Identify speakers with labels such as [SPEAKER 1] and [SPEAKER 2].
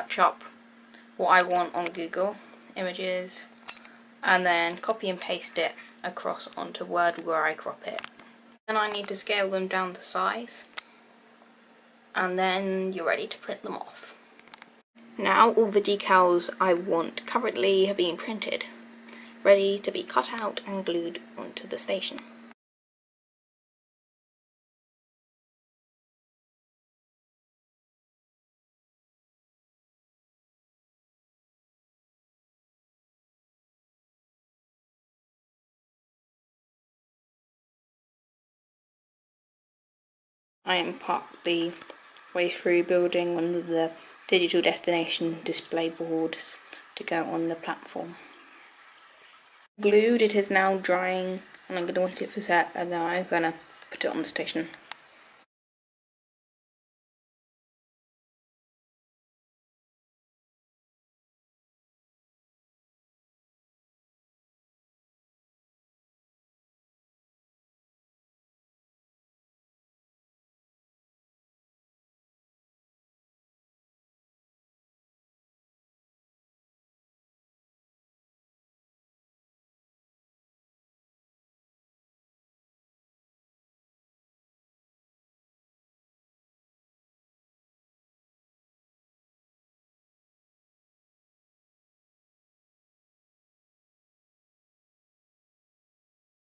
[SPEAKER 1] search up what I want on Google Images and then copy and paste it across onto Word where I crop it. Then I need to scale them down to size and then you're ready to print them off. Now all the decals I want currently have been printed, ready to be cut out and glued onto the station. I am partly way through building one of the digital destination display boards to go on the platform. Glued, it is now drying and I'm going to wait it for set and then I'm going to put it on the station.